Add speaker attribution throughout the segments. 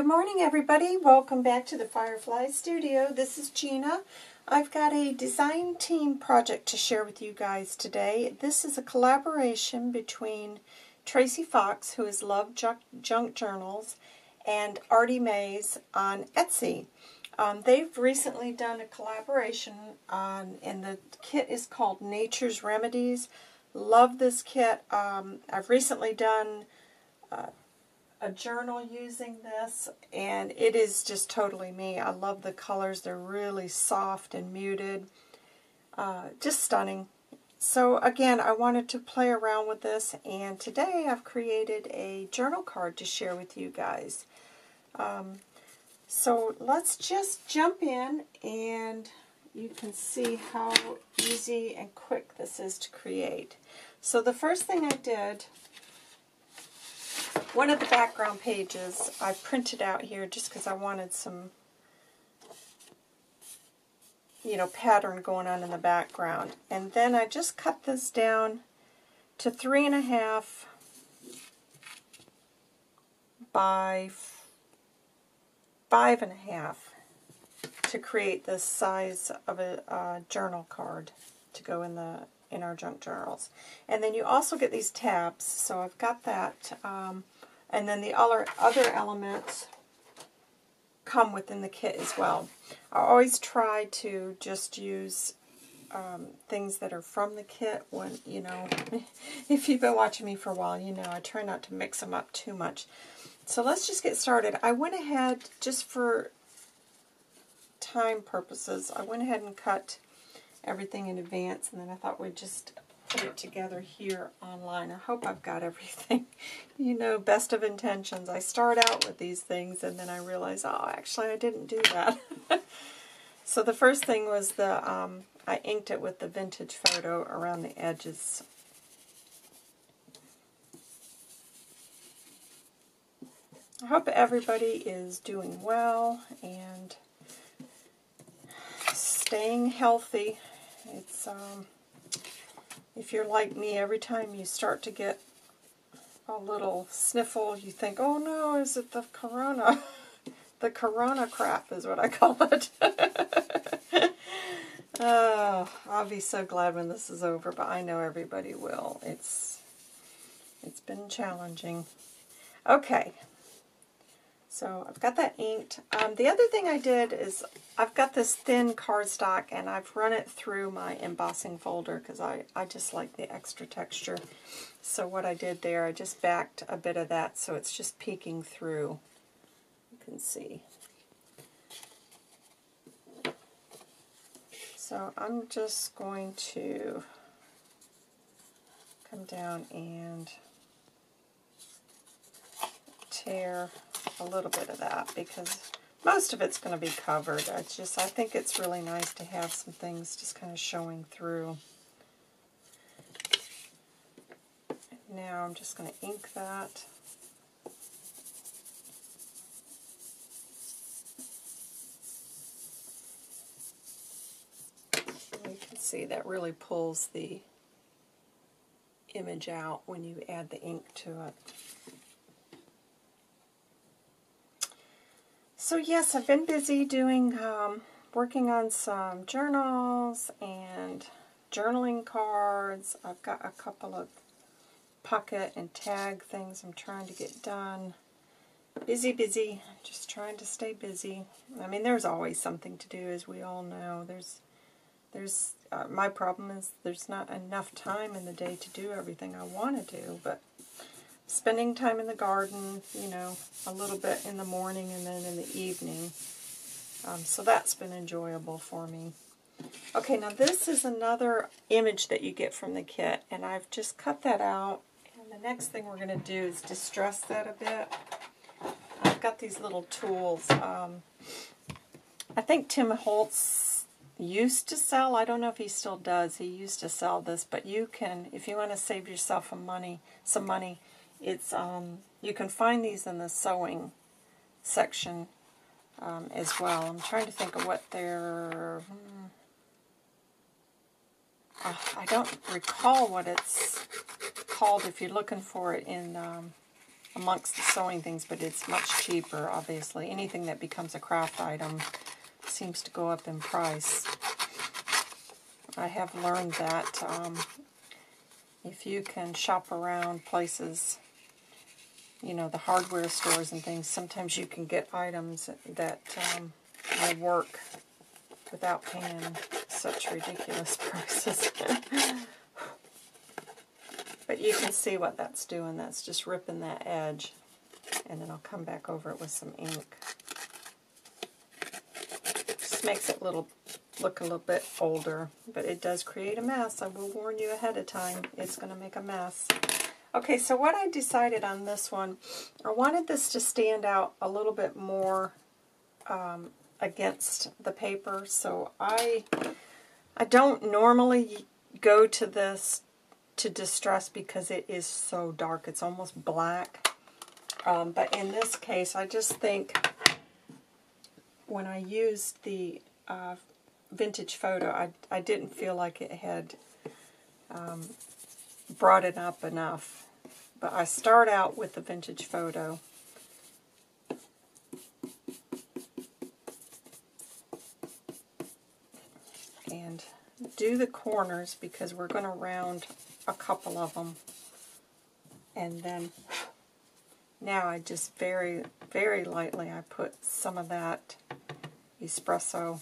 Speaker 1: Good morning, everybody. Welcome back to the Firefly Studio. This is Gina. I've got a design team project to share with you guys today. This is a collaboration between Tracy Fox, who is Love Junk, Journals, and Artymaze on Etsy. Um, they've recently done a collaboration on, and the kit is called Nature's Remedies. Love this kit. Um, I've recently done uh, a journal using this, and it is just totally me. I love the colors. They're really soft and muted. Uh, just stunning. So again, I wanted to play around with this, and today I've created a journal card to share with you guys. Um, so let's just jump in, and you can see how easy and quick this is to create. So the first thing I did one of the background pages I printed out here just because I wanted some, you know, pattern going on in the background. And then I just cut this down to three and a half by five and a half to create the size of a uh, journal card to go in the in our junk journals. And then you also get these tabs, so I've got that. Um, and then the other, other elements come within the kit as well. I always try to just use um, things that are from the kit when, you know, if you've been watching me for a while, you know I try not to mix them up too much. So let's just get started. I went ahead, just for time purposes, I went ahead and cut everything in advance, and then I thought we'd just put it together here online. I hope I've got everything. you know, best of intentions. I start out with these things, and then I realize, oh, actually, I didn't do that. so the first thing was the, um, I inked it with the vintage photo around the edges. I hope everybody is doing well and staying healthy. It's um, if you're like me, every time you start to get a little sniffle, you think, oh no, is it the corona? the corona crap is what I call it. oh, I'll be so glad when this is over, but I know everybody will. It's It's been challenging. Okay, so I've got that inked. Um, the other thing I did is I've got this thin cardstock and I've run it through my embossing folder because I, I just like the extra texture. So what I did there, I just backed a bit of that so it's just peeking through. You can see. So I'm just going to come down and tear a little bit of that because most of it's going to be covered. I just I think it's really nice to have some things just kind of showing through. Now I'm just going to ink that. You can see that really pulls the image out when you add the ink to it. So yes, I've been busy doing, um, working on some journals and journaling cards. I've got a couple of pocket and tag things I'm trying to get done. Busy, busy, just trying to stay busy. I mean, there's always something to do, as we all know. There's, there's, uh, my problem is there's not enough time in the day to do everything I want to do, but spending time in the garden, you know, a little bit in the morning and then in the evening. Um, so that's been enjoyable for me. Okay, now this is another image that you get from the kit, and I've just cut that out. And the next thing we're going to do is distress that a bit. I've got these little tools. Um, I think Tim Holtz used to sell, I don't know if he still does, he used to sell this, but you can, if you want to save yourself some money, some money, it's um, you can find these in the sewing section um, as well. I'm trying to think of what they're. Hmm, uh, I don't recall what it's called if you're looking for it in um, amongst the sewing things, but it's much cheaper, obviously. Anything that becomes a craft item seems to go up in price. I have learned that um, if you can shop around places, you know, the hardware stores and things, sometimes you can get items that um, will work without paying such ridiculous prices. but you can see what that's doing. That's just ripping that edge. And then I'll come back over it with some ink. Just makes it little look a little bit older, but it does create a mess. I will warn you ahead of time. It's going to make a mess. Okay, so what I decided on this one, I wanted this to stand out a little bit more um, against the paper. So I, I don't normally go to this to distress because it is so dark. It's almost black. Um, but in this case, I just think when I used the uh, vintage photo, I, I didn't feel like it had um, brought it up enough. But I start out with the vintage photo. And do the corners because we're going to round a couple of them. And then now I just very, very lightly I put some of that espresso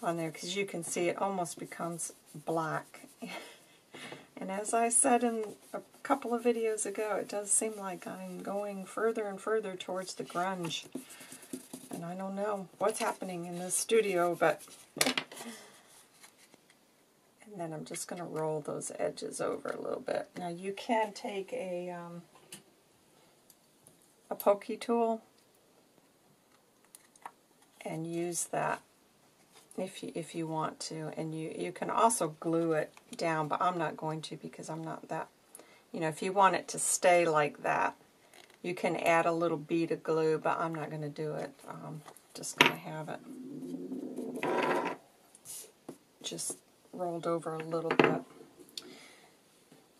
Speaker 1: on there because you can see it almost becomes black. And as I said in a couple of videos ago, it does seem like I'm going further and further towards the grunge. And I don't know what's happening in this studio, but... and then I'm just going to roll those edges over a little bit. Now you can take a, um, a pokey tool and use that if you, if you want to. And you, you can also glue it down, but I'm not going to because I'm not that, you know, if you want it to stay like that, you can add a little bead of glue, but I'm not going to do it. Um, just going to have it just rolled over a little bit.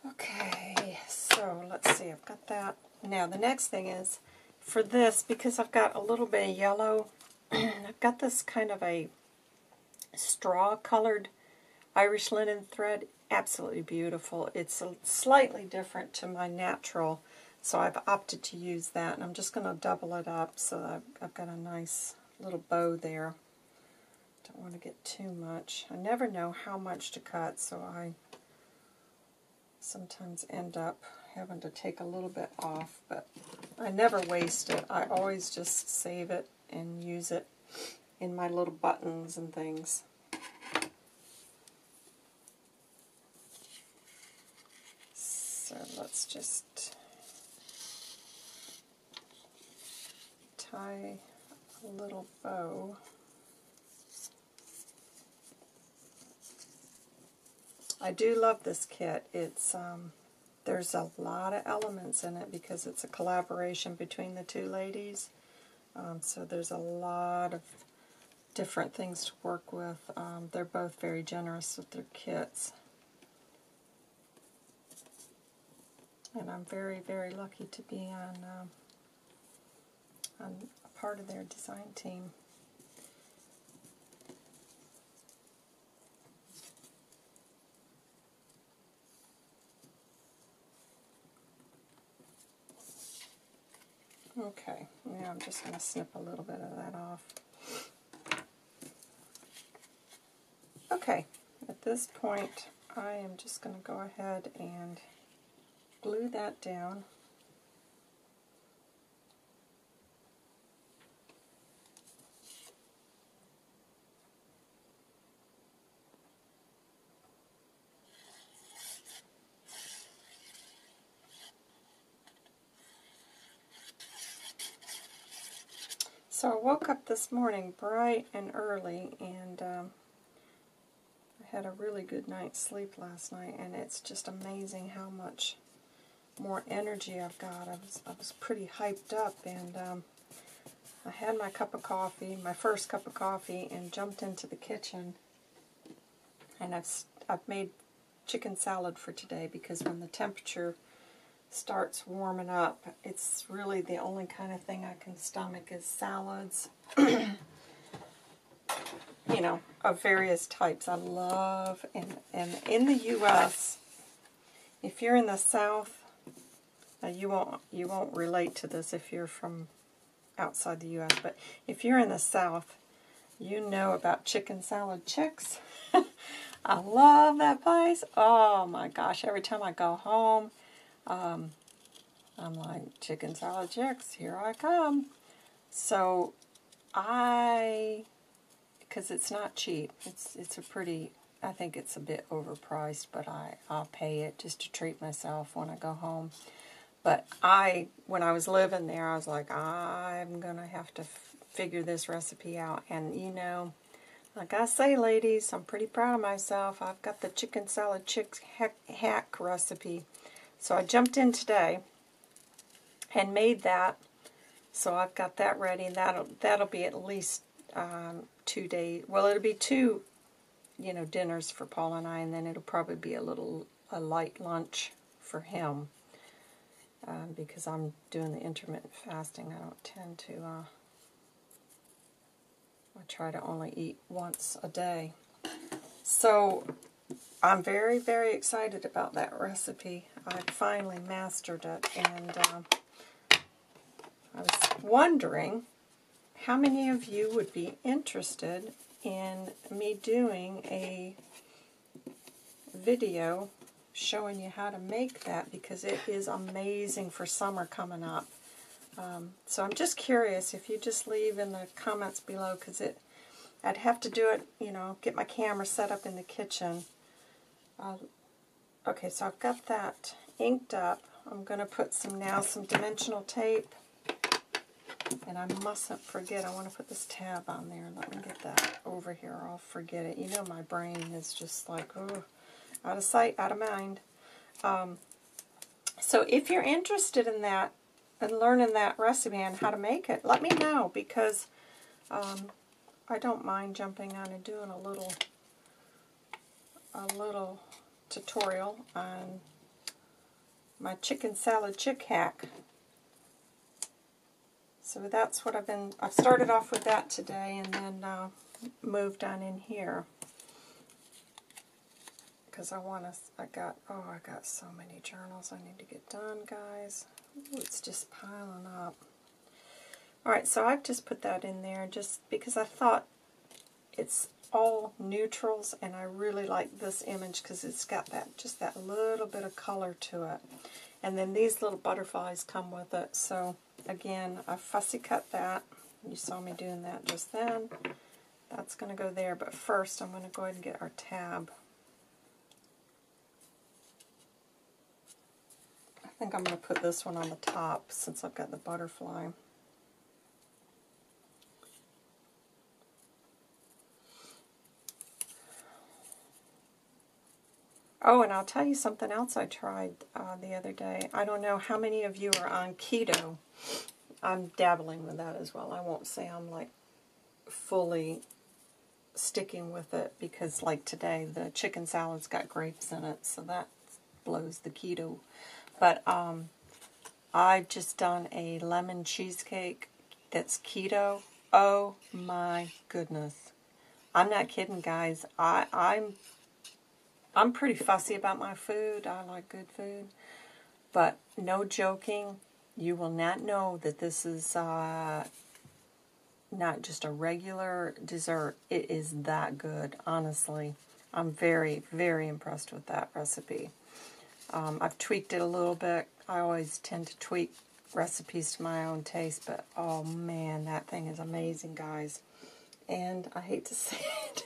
Speaker 1: Okay, so let's see, I've got that. Now the next thing is, for this, because I've got a little bit of yellow, I've got this kind of a straw colored Irish linen thread. Absolutely beautiful. It's slightly different to my natural, so I've opted to use that. And I'm just going to double it up so I've, I've got a nice little bow there. Don't want to get too much. I never know how much to cut, so I sometimes end up having to take a little bit off, but I never waste it. I always just save it and use it in my little buttons and things. So let's just tie a little bow. I do love this kit. It's um, There's a lot of elements in it because it's a collaboration between the two ladies. Um, so there's a lot of different things to work with. Um, they're both very generous with their kits. And I'm very, very lucky to be on, um, on a part of their design team. Okay, now I'm just going to snip a little bit of that off. Okay, at this point I am just going to go ahead and glue that down. So I woke up this morning bright and early and um, had a really good night's sleep last night, and it's just amazing how much more energy I've got. I was, I was pretty hyped up, and um, I had my cup of coffee, my first cup of coffee, and jumped into the kitchen, and I've, I've made chicken salad for today because when the temperature starts warming up. It's really the only kind of thing I can stomach is salads. know, of various types. I love, and, and in the U.S., if you're in the South, you won't you won't relate to this if you're from outside the U.S. But if you're in the South, you know about chicken salad chicks. I love that place. Oh my gosh! Every time I go home, um, I'm like chicken salad chicks. Here I come. So I because it's not cheap. It's it's a pretty. I think it's a bit overpriced, but I I'll pay it just to treat myself when I go home. But I, when I was living there, I was like, I'm gonna have to figure this recipe out. And you know, like I say, ladies, I'm pretty proud of myself. I've got the chicken salad chick hack, hack recipe. So I jumped in today and made that. So I've got that ready. That'll that'll be at least um, two days. Well, it'll be two, you know, dinners for Paul and I, and then it'll probably be a little a light lunch for him um, because I'm doing the intermittent fasting. I don't tend to. Uh, I try to only eat once a day. So I'm very, very excited about that recipe. I finally mastered it, and uh, I was wondering how many of you would be interested in me doing a video showing you how to make that because it is amazing for summer coming up. Um, so I'm just curious if you just leave in the comments below because it I'd have to do it, you know, get my camera set up in the kitchen. Uh, okay, so I've got that inked up. I'm going to put some now some dimensional tape and I mustn't forget, I want to put this tab on there. Let me get that over here. I'll forget it. You know my brain is just like, oh, out of sight, out of mind. Um, so if you're interested in that and learning that recipe and how to make it, let me know because um, I don't mind jumping on and doing a little a little tutorial on my chicken salad chick hack. So that's what I've been, I started off with that today and then uh, moved on in here. Because I want to, I got, oh, I got so many journals I need to get done, guys. Ooh, it's just piling up. Alright, so I've just put that in there just because I thought it's all neutrals and I really like this image because it's got that just that little bit of color to it. And then these little butterflies come with it. So again, I fussy cut that. You saw me doing that just then. That's going to go there, but first I'm going to go ahead and get our tab. I think I'm going to put this one on the top since I've got the butterfly. Oh, and I'll tell you something else I tried uh, the other day. I don't know how many of you are on keto. I'm dabbling with that as well. I won't say I'm like fully sticking with it because like today the chicken salad's got grapes in it, so that blows the keto. But um, I've just done a lemon cheesecake that's keto. Oh my goodness. I'm not kidding, guys. I, I'm I'm pretty fussy about my food. I like good food. But no joking, you will not know that this is uh, not just a regular dessert. It is that good, honestly. I'm very, very impressed with that recipe. Um, I've tweaked it a little bit. I always tend to tweak recipes to my own taste, but oh man, that thing is amazing, guys. And I hate to say it,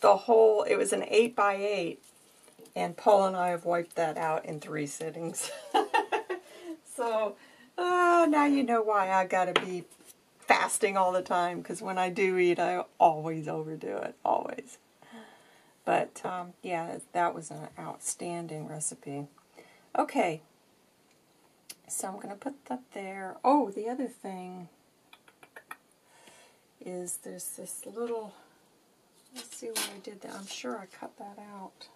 Speaker 1: the whole, it was an 8 by 8 and Paul and I have wiped that out in three sittings. so uh, now you know why I got to be fasting all the time, because when I do eat, I always overdo it, always. But um, yeah, that was an outstanding recipe. Okay, so I'm going to put that there. Oh, the other thing is there's this little, Let's see where I did that. I'm sure I cut that out.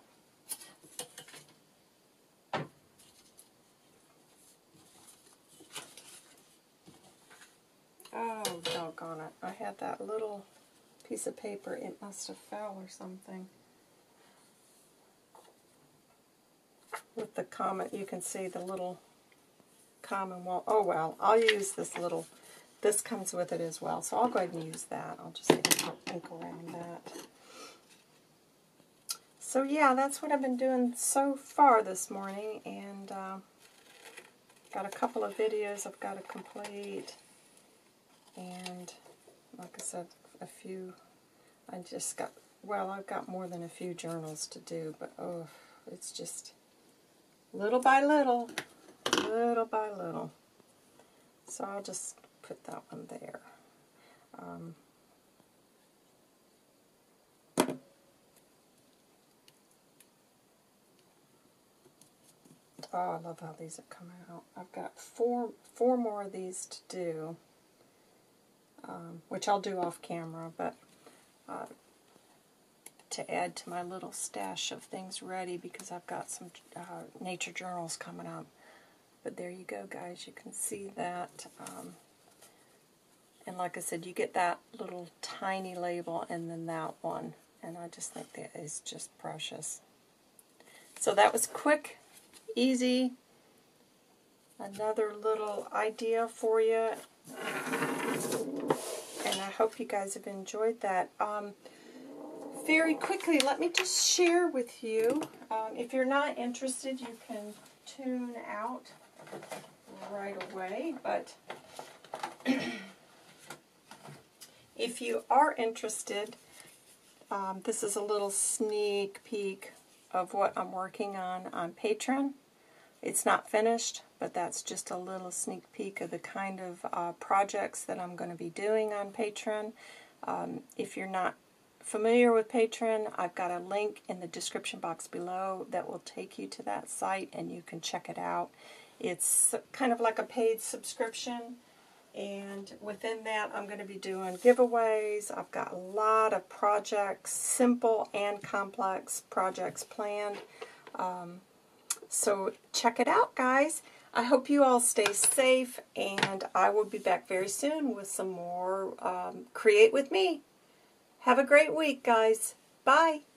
Speaker 1: Oh, doggone it. I had that little piece of paper. It must have fell or something. With the comment, you can see the little common wall. Oh, well, I'll use this little this comes with it as well, so I'll go ahead and use that. I'll just ink around that. So yeah, that's what I've been doing so far this morning, and uh, got a couple of videos I've got to complete, and like I said, a few, I just got, well, I've got more than a few journals to do, but oh, it's just little by little, little by little. So I'll just put that one there. Um, oh, I love how these have come out. I've got four, four more of these to do, um, which I'll do off camera, but uh, to add to my little stash of things ready because I've got some uh, nature journals coming up. But there you go, guys. You can see that. Um, and like I said, you get that little tiny label and then that one. And I just think that is just precious. So that was quick, easy. Another little idea for you. And I hope you guys have enjoyed that. Um, very quickly, let me just share with you. Um, if you're not interested, you can tune out right away, but if you are interested, um, this is a little sneak peek of what I'm working on on Patreon. It's not finished, but that's just a little sneak peek of the kind of uh, projects that I'm going to be doing on Patreon. Um, if you're not familiar with Patreon, I've got a link in the description box below that will take you to that site and you can check it out. It's kind of like a paid subscription and within that I'm going to be doing giveaways. I've got a lot of projects, simple and complex projects planned. Um, so check it out guys. I hope you all stay safe and I will be back very soon with some more um, Create With Me. Have a great week, guys. Bye.